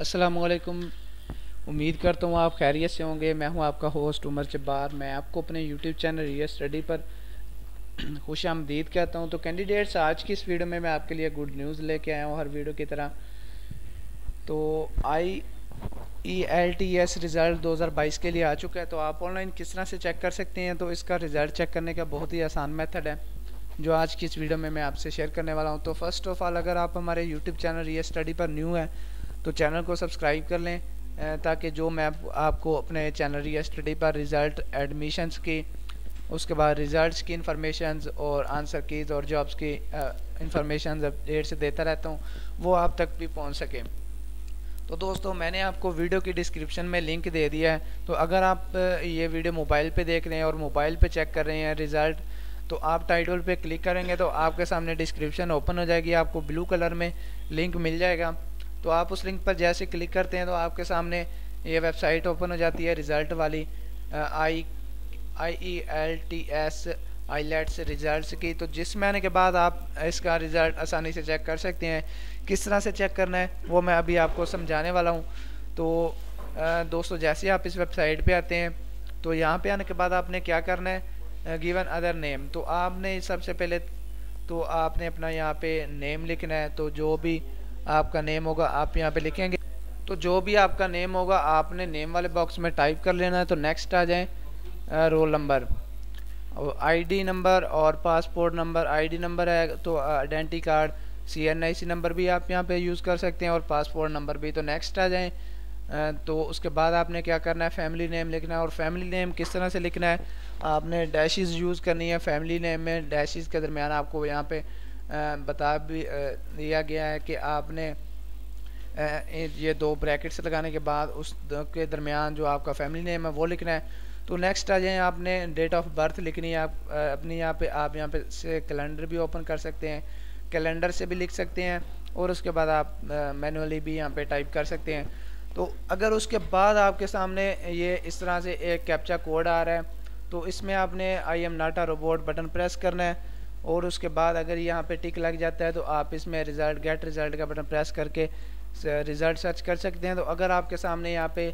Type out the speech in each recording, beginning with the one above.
असलकुम उम्मीद करता हूँ आप खैरियत से होंगे। मैं हूँ आपका होस्ट उमर जब्बार। मैं आपको अपने यूट्यूब चैनल रियल स्टडी पर खुश आमदीद कहता हूँ। तो कैंडिडेट्स आज की इस वीडियो में मैं आपके लिए गुड न्यूज़ लेके आया हूँ हर वीडियो की तरह। तो I E L T S result 2022 के लिए आ चुका है। तो आप ऑनलाइन किस तरह से चेक कर सकते हैं? तो इसका रिज़ल्ट चेक करने का बहुत ही आसान मेथड है, जो आज की इस वीडियो में मैं आपसे शेयर करने वाला हूँ। तो फ़र्स्ट ऑफ़ ऑल अगर आप हमारे यूट्यूब चैनल रियल स्टडी पर न्यू है तो चैनल को सब्सक्राइब कर लें ताकि जो मैं आपको अपने चैनल या स्टडी पर रिज़ल्ट एडमिशन्स की, उसके बाद रिज़ल्ट्स की इंफॉर्मेशन और आंसर कीज़ और जॉब्स की इंफॉर्मेशन अपडेट्स देता रहता हूँ, वो आप तक भी पहुँच सके। तो दोस्तों, मैंने आपको वीडियो की डिस्क्रिप्शन में लिंक दे दिया है तो अगर आप ये वीडियो मोबाइल पे देख रहे हैं और मोबाइल पे चेक कर रहे हैं रिज़ल्ट तो आप टाइटल पे क्लिक करेंगे तो आपके सामने डिस्क्रिप्शन ओपन हो जाएगी, आपको ब्लू कलर में लिंक मिल जाएगा। तो आप उस लिंक पर जैसे क्लिक करते हैं तो आपके सामने ये वेबसाइट ओपन हो जाती है रिज़ल्ट वाली I I E L T S I let's result की। तो जिसमें आने के बाद आप इसका रिज़ल्ट आसानी से चेक कर सकते हैं। किस तरह से चेक करना है, वो मैं अभी आपको समझाने वाला हूँ। तो दोस्तों, जैसे आप इस वेबसाइट पे आते हैं तो यहाँ पे आने के बाद आपने क्या करना है? गिवन अदर नेम तो आपने सबसे पहले तो आपने अपना यहाँ पे नेम लिखना है। तो जो भी आपका नेम होगा, आप यहाँ पे लिखेंगे। तो जो भी आपका नेम होगा, आपने नेम वाले बॉक्स में टाइप कर लेना है तो नेक्स्ट आ जाए रोल नंबर आईडी नंबर और पासपोर्ट नंबर आईडी नंबर है तो identity card C N I C number भी आप यहाँ पे यूज़ कर सकते हैं, और पासपोर्ट नंबर भी। तो नेक्स्ट आ जाए तो उसके बाद आपने क्या करना है फैमिली नेम लिखना है। और फैमिली नेम किस तरह से लिखना है, आपने डैशेज़ यूज़ करनी है फैमिली नेम में डैशेज़ के दरमियान आपको यहाँ पे बता भी दिया गया है कि आपने ये दो ब्रैकेट्स लगाने के बाद उस के दरमियान जो आपका फैमिली नेम है वो लिखना है। तो नेक्स्ट आ जाए आपने डेट ऑफ़ बर्थ लिखनी है, आप अपनी यहाँ पे, आप यहाँ पे से कैलेंडर भी ओपन कर सकते हैं। कैलेंडर से भी लिख सकते हैं और उसके बाद आप मैनुअली भी यहाँ पे टाइप कर सकते हैं। तो अगर उसके बाद आपके सामने ये इस तरह से एक कैप्चा कोड आ रहा है तो इसमें आपने I am not robot button press करना है। और उसके बाद अगर यहाँ पे टिक लग जाता है तो आप इसमें रिज़ल्ट गेट रिज़ल्ट का बटन प्रेस करके रिज़ल्ट सर्च कर सकते हैं। तो अगर आपके सामने यहाँ पे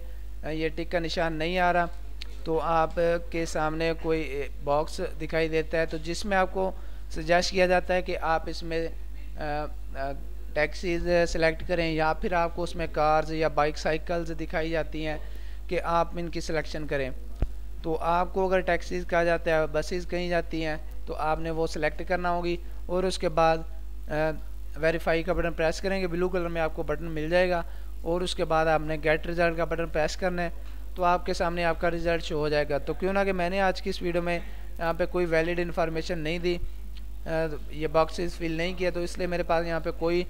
ये टिक का निशान नहीं आ रहा तो आप के सामने कोई बॉक्स दिखाई देता है। तो जिसमें आपको सजेस्ट किया जाता है कि आप इसमें टैक्सीज सेलेक्ट करें या फिर आपको उसमें कार्स या बाइक साइकिल्स दिखाई जाती हैं कि आप इनकी सिलेक्शन करें। तो आपको अगर टैक्सीज कहा जाता है बसेस कहीं जाती हैं तो आपने वो सिलेक्ट करना होगी और उसके बाद वेरीफाई का बटन प्रेस करेंगे। ब्लू कलर में आपको बटन मिल जाएगा और उसके बाद आपने गेट रिज़ल्ट का बटन प्रेस करना है। तो आपके सामने आपका रिज़ल्ट शो हो जाएगा। तो क्यों ना कि मैंने आज की इस वीडियो में यहाँ पे कोई वैलिड इन्फॉर्मेशन नहीं दी ये बॉक्सेस फिल नहीं किया तो इसलिए मेरे पास यहाँ पे कोई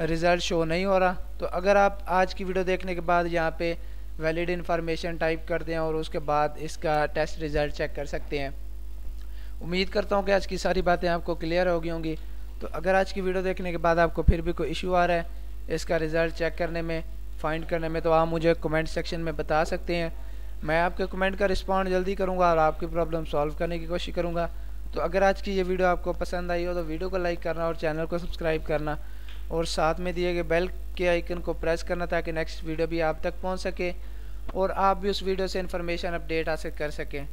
रिज़ल्ट शो नहीं हो रहा। तो अगर आप आज की वीडियो देखने के बाद यहाँ पे वैलिड इन्फॉर्मेशन टाइप कर दें और उसके बाद इसका टेस्ट रिज़ल्ट चेक कर सकते हैं। उम्मीद करता हूँ कि आज की सारी बातें आपको क्लियर हो गई होंगी। तो अगर आज की वीडियो देखने के बाद आपको फिर भी कोई इशू आ रहा है, इसका रिज़ल्ट चेक करने में फाइंड करने में तो आप मुझे कमेंट सेक्शन में बता सकते हैं। मैं आपके कमेंट का रिस्पॉन्ड जल्दी करूँगा और आपकी प्रॉब्लम सॉल्व करने की कोशिश करूँगा। तो अगर आज की ये वीडियो आपको पसंद आई हो तो वीडियो को लाइक करना और चैनल को सब्सक्राइब करना। और साथ में दिए गए बेल के आइकन को प्रेस करना ताकि नेक्स्ट वीडियो भी आप तक पहुँच सके और आप भी उस वीडियो से इन्फॉर्मेशन अपडेट हासिल कर सकें।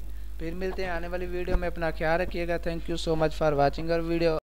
फिर मिलते हैं आने वाली वीडियो में। अपना ख्याल रखिएगा। Thank you so much for watching और वीडियो